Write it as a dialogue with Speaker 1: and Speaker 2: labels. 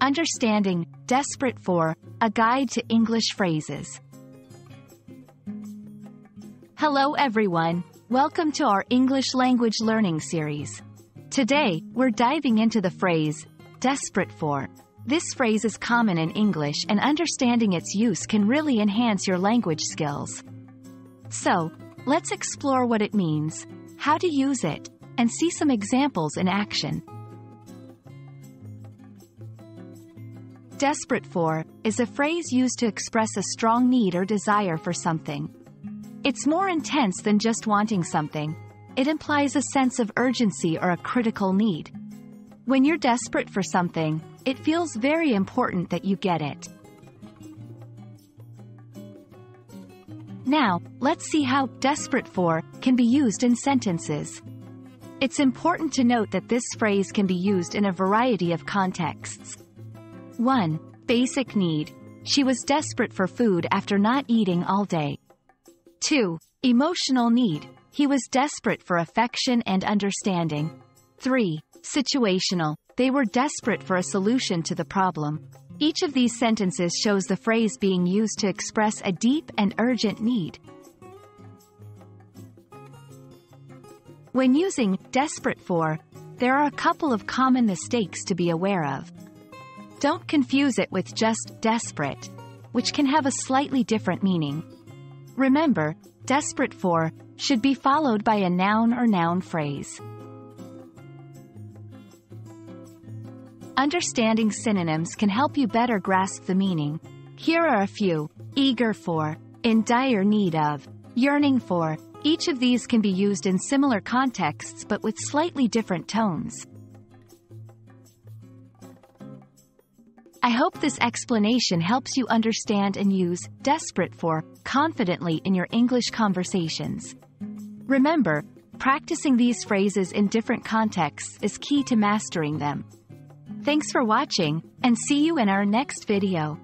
Speaker 1: Understanding, Desperate for, A Guide to English Phrases. Hello everyone, welcome to our English language learning series. Today, we're diving into the phrase, desperate for. This phrase is common in English and understanding its use can really enhance your language skills. So, let's explore what it means, how to use it, and see some examples in action. Desperate for is a phrase used to express a strong need or desire for something. It's more intense than just wanting something. It implies a sense of urgency or a critical need. When you're desperate for something, it feels very important that you get it. Now, let's see how desperate for can be used in sentences. It's important to note that this phrase can be used in a variety of contexts. 1. Basic need. She was desperate for food after not eating all day. 2. Emotional need. He was desperate for affection and understanding. 3. Situational. They were desperate for a solution to the problem. Each of these sentences shows the phrase being used to express a deep and urgent need. When using desperate for, there are a couple of common mistakes to be aware of. Don't confuse it with just desperate, which can have a slightly different meaning. Remember, desperate for should be followed by a noun or noun phrase. Understanding synonyms can help you better grasp the meaning. Here are a few. Eager for, in dire need of, yearning for. Each of these can be used in similar contexts but with slightly different tones. I hope this explanation helps you understand and use desperate for confidently in your English conversations. Remember, practicing these phrases in different contexts is key to mastering them. Thanks for watching, and see you in our next video.